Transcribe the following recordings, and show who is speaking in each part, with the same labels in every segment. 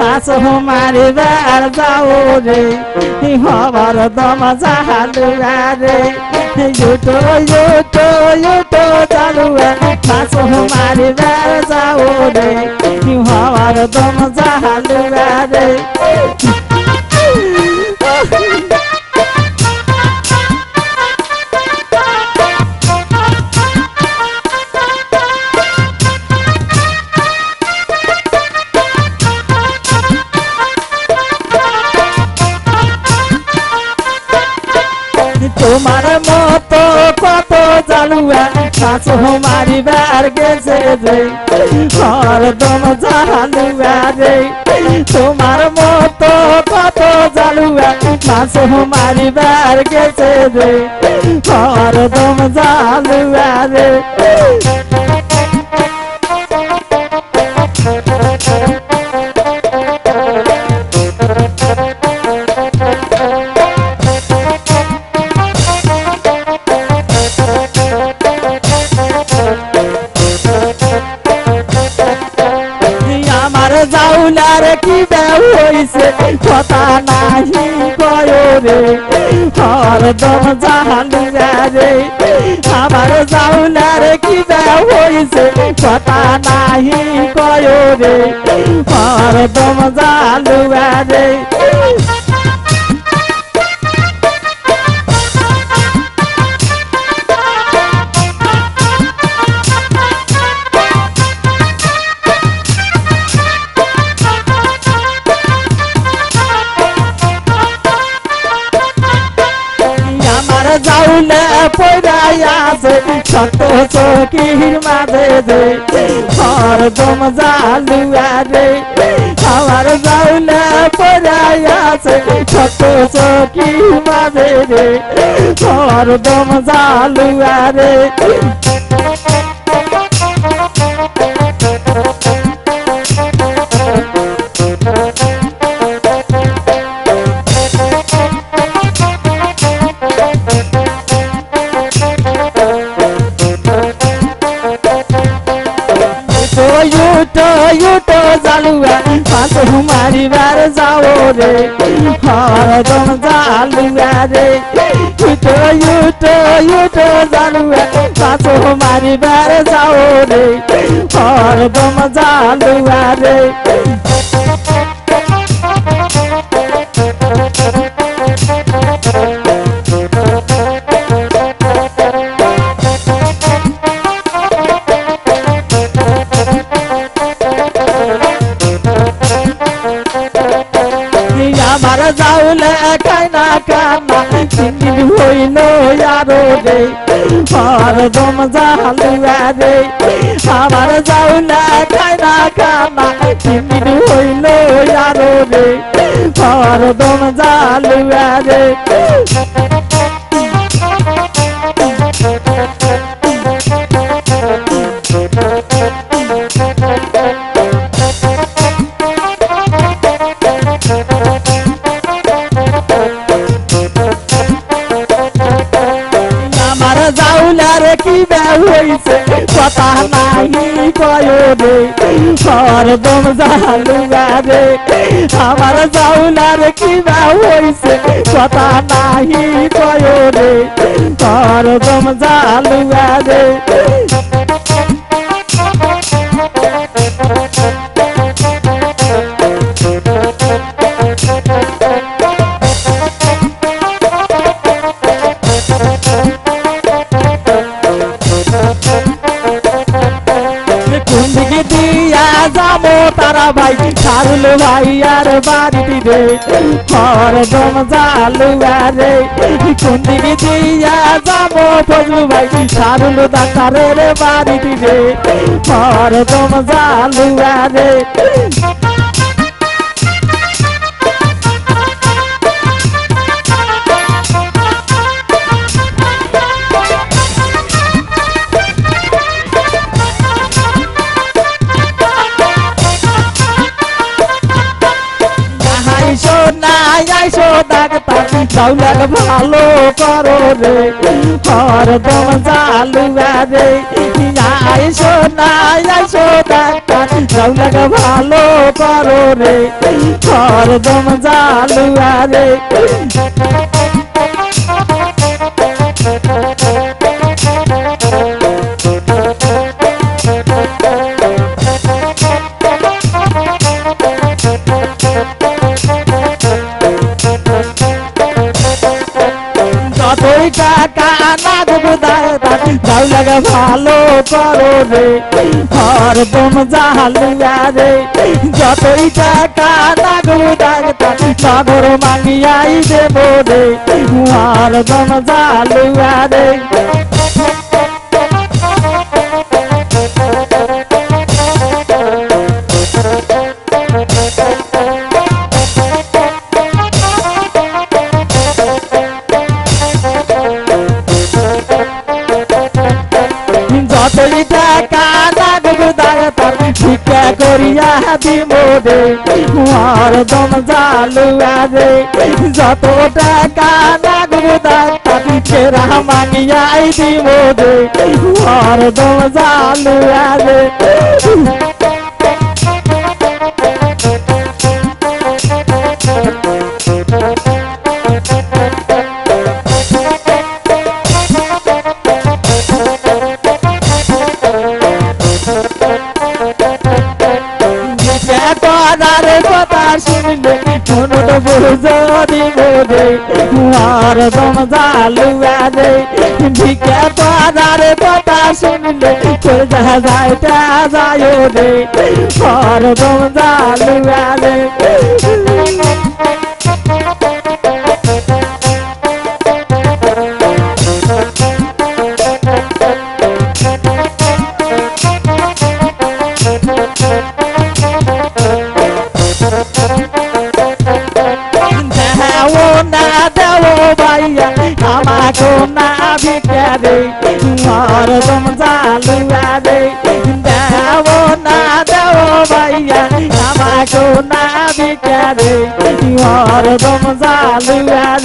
Speaker 1: মাছ মারিবার যাও রে হবার দম জাহালুয়া রে ইউটো ইউটো ইউটো জালুয়া মাছ মারিবার যাও রে হবার দম জাহালুয়া রে মাছ মারিবার গেছে রে হরদম জালুয়া রে তোমার মতো কত জালুয়া মাছ মারিবার গেছে রে হরদম জালুয়া রে কি দেও হইছে, কথা নাহি কয় রে। হরদম জাহালুয়া রে আমার জাউলার কি দেও হইছে, কথা নাহি কয় রে। হরদম জালুয়া রে। আছে ছোট চকির মাঝে যে হরদম জালুয়া রে আমার জাউলা পড়াই আছে, ছোট চকির মাঝে রে হরদম জালুয়া রে रे। हरदम जालुआ रे। युटो युटो युटो जालुआ सासो हमारी बार जाओ रे। हरदम जालुआ रे। কানা চিনি হইল আরও রে হরদম জালুয়া রে আমার যাওলে কাইনা কানা চিনি হইল আরও রে হরদম জালুয়া রে রে সরদম জালুয়া রে আমার জাউলার কি হইছে, কথা নাহি কয় রে সরদম জালুয়া রে যাব তারা ভাই, সারুল ভাই আর বাড়ি রে। হরদম জালুয়া রে কোন দিকে দিয়া যাব বলু ভাই, সারুল ডাক্তারের বাড়ি রে। হরদম জালুয়া রে। ডাক্তার ভালো করো রে। হরদম জালুয়া রে আইসো না আইসো ডাক্তার চাউলাক ভালো করো রে। হরদম জালুয়া রে না দেবো ডাক্তার যাও লাগে ভালো করো রে হরদম জালুয়া রে যতই টাকা না দেবো ডাক্তার নগর মাঙ্গিয়াই দেবো রে হরদম জালুয়া রে দিব রে হরদম জালুয়া রে যত টাকা লাগবে ডাক্তার কেরা মাঙ্গিয়াই দিব রে হরদম জালুয়া রে কথা শুনলে মনটা বুঝো রে আর দম জালুয়া রে ভিক্ষা করার কথা শুনলে তোর যা যাইটা যায় রে। আর দম dei, uma hora vamos alugar dei. Não nada, ô Bahia, amargo na bica dei, uma hora vamos alugar.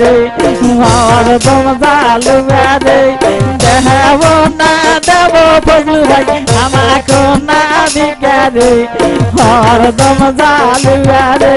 Speaker 1: ভিকারে হরদম জালুয়া রে দেও না দেব পগলু ভাই আমাকে না ভিকারে হরদম জালুয়া রে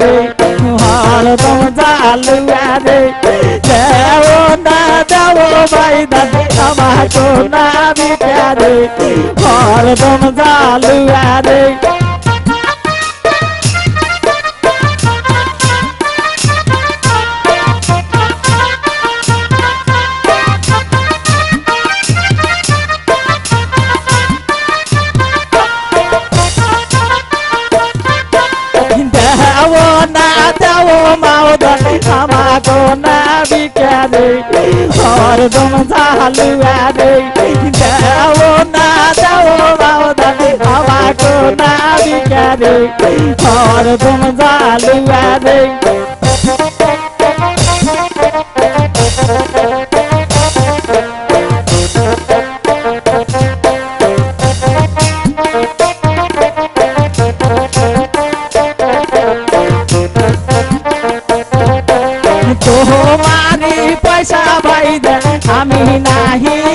Speaker 1: đi. Họ tông ra lừa đi. Theo na, theo bay đặt mà chỗ na biết đi. Họ tông ra lừa đi. ভিকারে হরদম জালুয়া রে দেও না দেও মাওদান আমাকে না ভিকারে হরদম জালুয়া রে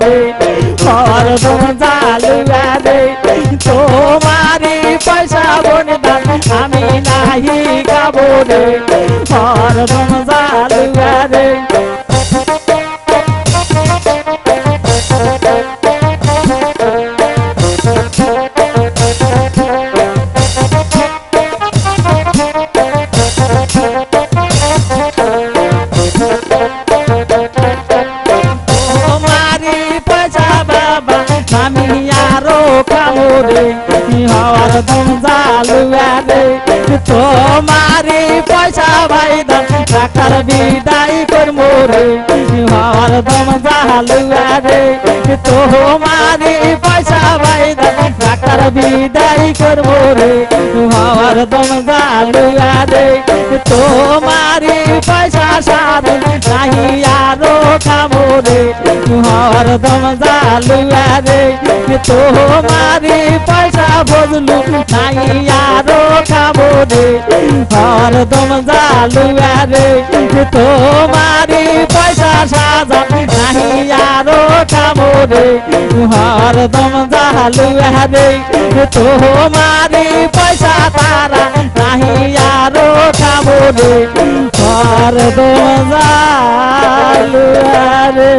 Speaker 1: রে হরদম জালুয়া রে তোমারি পয়সা বনদান আমি নাহি গাবো রে হরদম জালুয়া রে তোমারি পয়সা ভাই দান ডাক্তার বিদায় করবো রে হওয়ার দম জালুয়া রে তোমারি পয়সা সাধু নাহি আরো খাবো রে হরদম জালুয়া রে তোমারি পয়সা বদলু নাই আরো খাবো রে হরদম জালুয়া রে তোমারি পয়সা সাজা নাহি আরো খাবো রে হরদম জালুয়া রে তোমারি পয়সা তারা নাহি আরো খাবো রে হরদম জালুয়া রে